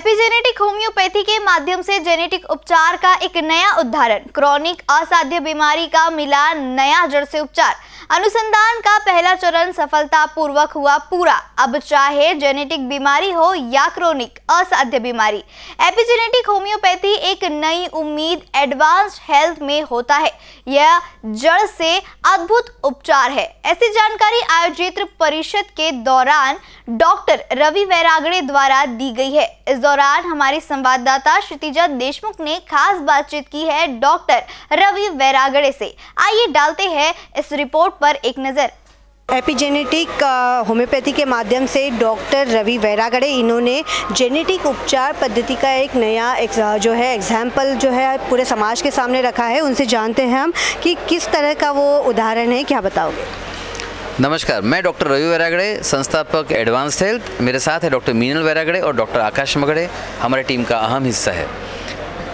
Epigenetic homeopathy के माध्यम से जेनेटिक उपचार का एक नया उदाहरण, क्रॉनिक असाध्य बीमारी का मिला नया जड़ से उपचार। अनुसंधान का पहला चरण सफलतापूर्वक हुआ पूरा। अब चाहे जेनेटिक बीमारी हो या क्रोनिक असाध्य बीमारी, एपिजेनेटिक होम्योपैथी एक नई उम्मीद एडवांस हेल्थ में होता है। यह जड़ से अद्भुत उपचार है। ऐसी जानकारी आयोजित परिषद के दौरान डॉक्टर रवि वैरागड़े द्वारा दी गई है। इस दौरान हमारी संवाददाता क्षितिजा देशमुख ने खास बातचीत की है डॉक्टर रवि वैरागड़े से। आइए डालते हैं इस रिपोर्ट पर एक नज़र। एपिजेनेटिक होम्योपैथी के माध्यम से डॉक्टर रवि वैरागड़े, इन्होंने जेनेटिक उपचार पद्धति का एक नया एक जो है एग्ज़ाम्पल जो है पूरे समाज के सामने रखा है। उनसे जानते हैं हम कि किस तरह का वो उदाहरण है, क्या बताओगे? नमस्कार, मैं डॉक्टर रवि वैरागड़े, संस्थापक एडवांस हेल्थ। मेरे साथ है डॉक्टर मीनल वैरागड़े और डॉक्टर आकाश मगड़े। हमारे टीम का अहम हिस्सा है।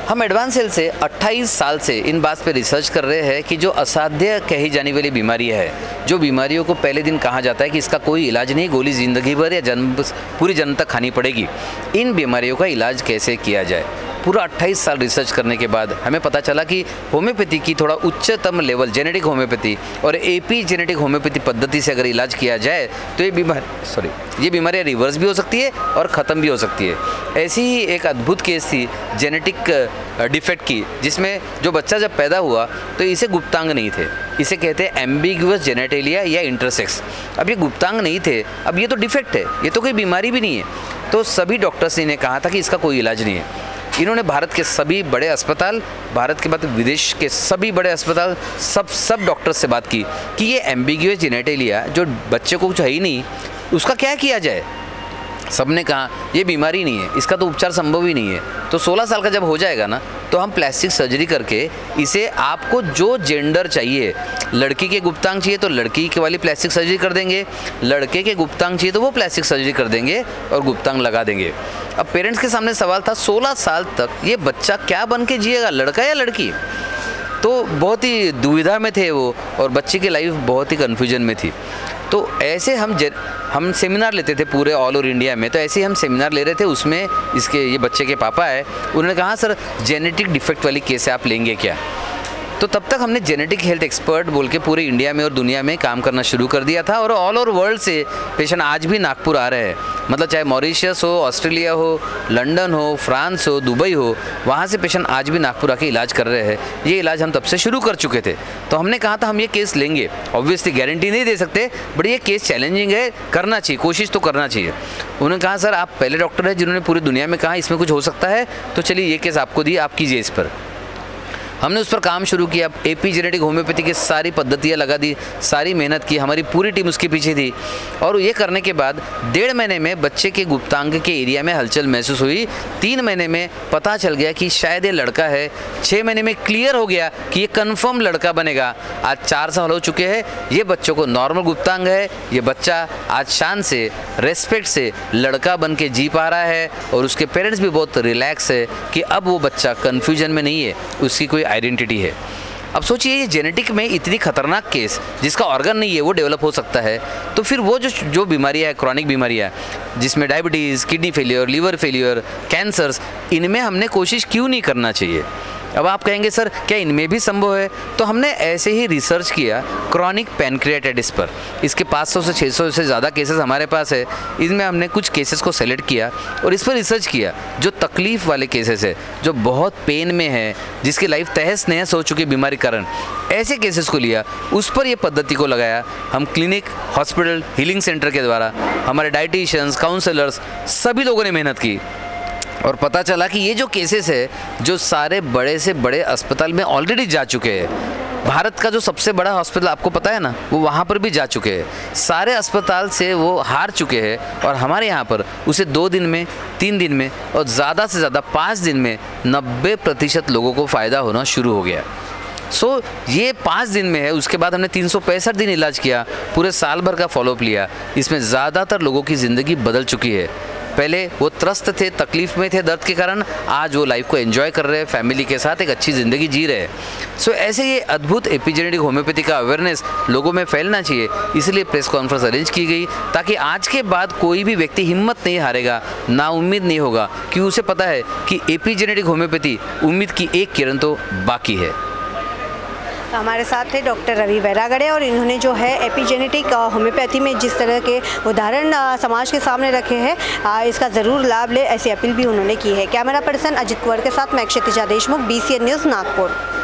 हम एडवांस हेल्थ से 28 साल से इन बात पर रिसर्च कर रहे हैं कि जो असाध्य कही जाने वाली बीमारी है, जो बीमारियों को पहले दिन कहा जाता है कि इसका कोई इलाज नहीं, गोली ज़िंदगी भर या जन्म, पूरी जन्म तक खानी पड़ेगी। इन बीमारियों का इलाज कैसे किया जाए? पूरा 28 साल रिसर्च करने के बाद हमें पता चला कि होम्योपैथी की थोड़ा उच्चतम लेवल जेनेटिक होम्योपैथी और एपी जेनेटिक होम्योपैथी पद्धति से अगर इलाज किया जाए तो ये बीमारी सॉरी ये बीमारियाँ रिवर्स भी हो सकती है और ख़त्म भी हो सकती है। ऐसी ही एक अद्भुत केस थी जेनेटिक डिफेक्ट की, जिसमें जो बच्चा जब पैदा हुआ तो इसे गुप्तांग नहीं थे। इसे कहते हैं एम्बिग्यूस जेनेटेलिया या इंटरसेक्स अब ये गुप्तांग नहीं थे, अब ये तो डिफेक्ट है, ये तो कोई बीमारी भी नहीं है। तो सभी डॉक्टर्स ने कहा था कि इसका कोई इलाज नहीं है। इन्होंने भारत के सभी बड़े अस्पताल, भारत के बाद विदेश के सभी बड़े अस्पताल, सब सब डॉक्टर से बात की कि ये एम्बिग्यूस जेनेटेलिया जो बच्चे को कुछ है ही नहीं, उसका क्या किया जाए? सबने कहा, ये बीमारी नहीं है, इसका तो उपचार संभव ही नहीं है। तो 16 साल का जब हो जाएगा ना तो हम प्लास्टिक सर्जरी करके इसे आपको जो जेंडर चाहिए, लड़की के गुप्तांग चाहिए तो लड़की के वाली प्लास्टिक सर्जरी कर देंगे, लड़के के गुप्तांग चाहिए तो वो प्लास्टिक सर्जरी कर देंगे और गुप्तांग लगा देंगे। अब पेरेंट्स के सामने सवाल था 16 साल तक ये बच्चा क्या बन के जिएगा, लड़का या लड़की? तो बहुत ही दुविधा में थे वो और बच्चे की लाइफ बहुत ही कन्फ्यूज़न में थी। तो ऐसे हम हम सेमिनार लेते थे पूरे ऑल ओवर इंडिया में तो ऐसे ही हम सेमिनार ले रहे थे, उसमें इसके ये बच्चे के पापा है उन्होंने कहा, सर जेनेटिक डिफेक्ट वाली केस है, आप लेंगे क्या? तो तब तक हमने जेनेटिक हेल्थ एक्सपर्ट बोल के पूरे इंडिया में और दुनिया में काम करना शुरू कर दिया था और ऑल ओवर वर्ल्ड से पेशेंट आज भी नागपुर आ रहे हैं। मतलब चाहे मॉरिशियस हो ऑस्ट्रेलिया हो लंदन हो फ्रांस हो दुबई हो, वहाँ से पेशेंट आज भी नागपुर आके इलाज कर रहे हैं। ये इलाज हम तब से शुरू कर चुके थे। तो हमने कहा था हम ये केस लेंगे। ऑब्वियसली गारंटी नहीं दे सकते बट ये केस चैलेंजिंग है। करना चाहिए, कोशिश तो करना चाहिए। उन्होंने कहा, सर, आप पहले डॉक्टर हैं जिन्होंने पूरी दुनिया में कहा, इसमें कुछ हो सकता है? तो चलिए ये केस आपको दिए, आप कीजिए इस पर। हमने उस पर काम शुरू किया। एपी जेनेटिक होम्योपैथी की सारी पद्धतियाँ लगा दी, सारी मेहनत की, हमारी पूरी टीम उसके पीछे थी। और ये करने के बाद डेढ़ महीने में बच्चे के गुप्तांग के एरिया में हलचल महसूस हुई। तीन महीने में पता चल गया कि शायद ये लड़का है। छः महीने में क्लियर हो गया कि ये कन्फर्म लड़का बनेगा। आज चार साल हो चुके हैं। ये बच्चों को नॉर्मल गुप्तांग है। ये बच्चा आज शान से रेस्पेक्ट से लड़का बन के जी पा रहा है। और उसके पेरेंट्स भी बहुत रिलैक्स है कि अब वो बच्चा कन्फ्यूज़न में नहीं है। उसकी कोई आइडेंटिटी है। अब सोचिए, ये जेनेटिक में इतनी खतरनाक केस जिसका ऑर्गन नहीं है, वो डेवलप हो सकता है। तो फिर वो जो जो बीमारियाँ है क्रॉनिक बीमारियाँ जिसमें diabetes kidney failure liver failure cancers इनमें हमने कोशिश क्यों नहीं करना चाहिए? अब आप कहेंगे, सर, क्या इनमें भी संभव है? तो हमने ऐसे ही रिसर्च किया क्रॉनिक पेनक्रिएटाइटिस पर। इसके 500 से 600 से ज़्यादा केसेस हमारे पास है। इसमें हमने कुछ केसेस को सेलेक्ट किया और इस पर रिसर्च किया, जो तकलीफ़ वाले केसेस है, जो बहुत पेन में है, जिसकी लाइफ तहस नहस हो चुकी बीमारी कारण। ऐसे केसेस को लिया, उस पर यह पद्धति को लगाया। हम क्लिनिक हॉस्पिटल हीलिंग सेंटर के द्वारा, हमारे डाइटिशियंस काउंसलर्स सभी लोगों ने मेहनत की। और पता चला कि ये जो केसेस है जो सारे बड़े से बड़े अस्पताल में ऑलरेडी जा चुके हैं भारत का जो सबसे बड़ा हॉस्पिटल आपको पता है ना वो वहाँ पर भी जा चुके हैं। सारे अस्पताल से वो हार चुके हैं और हमारे यहाँ पर उसे दो दिन में तीन दिन में और ज़्यादा से ज़्यादा पाँच दिन में नब्बे प्रतिशत लोगों को फ़ायदा होना शुरू हो गया। सो so, ये पाँच दिन में है उसके बाद हमने तीन सौ पैंसठ दिन इलाज किया पूरे साल भर का फॉलोअप लिया। इसमें ज़्यादातर लोगों की ज़िंदगी बदल चुकी है। पहले वो त्रस्त थे, तकलीफ़ में थे दर्द के कारण, आज वो लाइफ को एंजॉय कर रहे हैं फैमिली के साथ एक अच्छी ज़िंदगी जी रहे हैं। सो ऐसे ये अद्भुत एपिजेनेटिक होम्योपैथी का अवेयरनेस लोगों में फैलना चाहिए, इसलिए प्रेस कॉन्फ्रेंस अरेंज की गई, ताकि आज के बाद कोई भी व्यक्ति हिम्मत नहीं हारेगा, ना उम्मीद नहीं होगा, कि उसे पता है कि एपिजेनेटिक होम्योपैथी उम्मीद की एक किरण तो बाकी है। तो हमारे साथ थे डॉक्टर रवि वैरागड़े और इन्होंने जो है एपिजेनेटिक होम्योपैथी में जिस तरह के उदाहरण समाज के सामने रखे हैं इसका ज़रूर लाभ ले, ऐसी अपील भी उन्होंने की है। कैमरा पर्सन अजित कुंवर के साथ मैं क्षितिजा देशमुख बीसीएन न्यूज़ नागपुर।